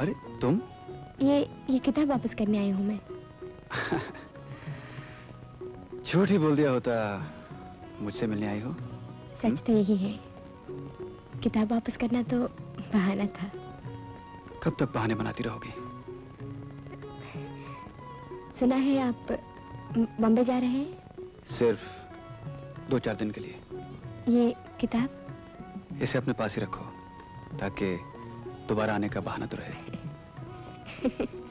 तुम? ये ये किताब वापस करने आई हूँ मैं? झूठ ही बोल दिया होता मुझसे मिलने आई हो। सच तो यही है किताब वापस करना तो बहाना था। कब तक बहाने बनाती रहोगी? सुना है आप बॉम्बे जा रहे हैं? सिर्फ़ दो चार दिन के लिए। ये किताब? इसे अपने पास ही रखो ताकि दोबारा आने का बहाना तो रहे.